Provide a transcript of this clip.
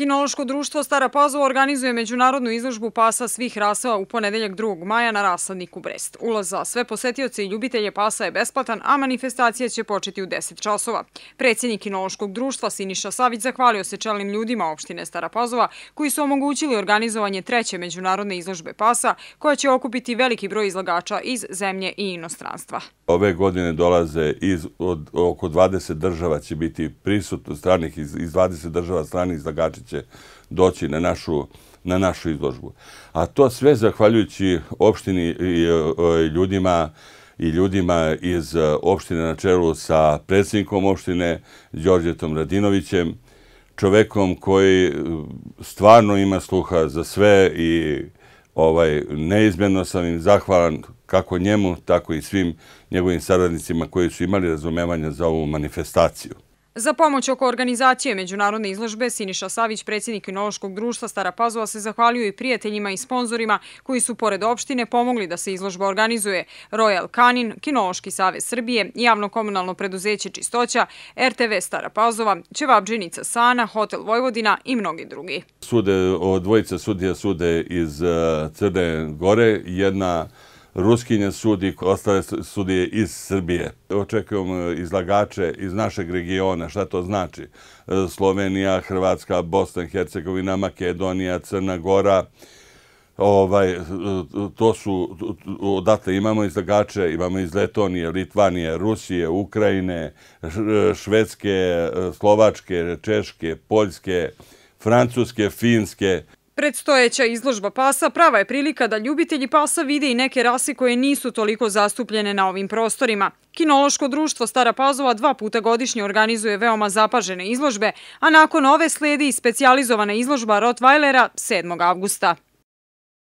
Kinološko društvo Stara Pazova organizuje međunarodnu izložbu pasa svih rasa u ponedeljak 2. maja na rasadniku Brest. Ulaz za sve posetioce i ljubitelje pasa je besplatan, a manifestacija će početi u 10 časova. Predsjednik Kinološkog društva Siniša Savić zahvalio se čelnim ljudima opštine Stara Pazova koji su omogućili organizovanje treće međunarodne izložbe pasa koja će okupiti veliki broj izlagača iz zemlje i inostranstva. Ove godine dolaze iz oko 20 država će biti prisutno stranih iz 20 država stranih izlagača će doći na našu, na našu izložbu. A to sve zahvaljujući opštini i i ljudima i ljudima iz e, opštine na čelu sa predsjednikom opštine Đorđetom Radinovićem, čovekom koji e, stvarno ima sluha za sve i ovaj neizmjerno sam im zahvalan kako njemu, tako i svim njegovim saradnicima koji su imali razumevanje za ovu manifestaciju. Za pomoć oko organizacije međunarodne izložbe, Siniša Savić, predsjednik Kinološkog društva Stara Pazova, se zahvalio i prijateljima i sponzorima koji su pored opštine pomogli da se izložba organizuje. Royal Canin, Kinološki savez Srbije, javno-komunalno preduzeće Čistoća, RTV Stara Pazova, Čevabđenica Sana, Hotel Vojvodina i mnogi drugi. Sude, dvojica sudija sude iz eh, Crne Gore, jedna Ruskinje sudi, ostale sudije iz Srbije. Očekujemo e, izlagače iz našeg regiona, šta to znači? E, Slovenija, Hrvatska, Bosna, Hercegovina, Makedonija, Crna Gora. Ovaj, e, to su, odatle imamo izlagače, imamo iz Letonije, Litvanije, Rusije, Ukrajine, Švedske, Slovačke, Češke, Poljske, Francuske, Finske. Predstojeća izložba pasa prava je prilika da ljubitelji pasa vide i neke rase koje nisu toliko zastupljene na ovim prostorima. Kinološko društvo Stara Pazova dva puta godišnje organizuje veoma zapažene izložbe, a nakon ove sledi i specializovana izložba Rottweilera 7. augusta.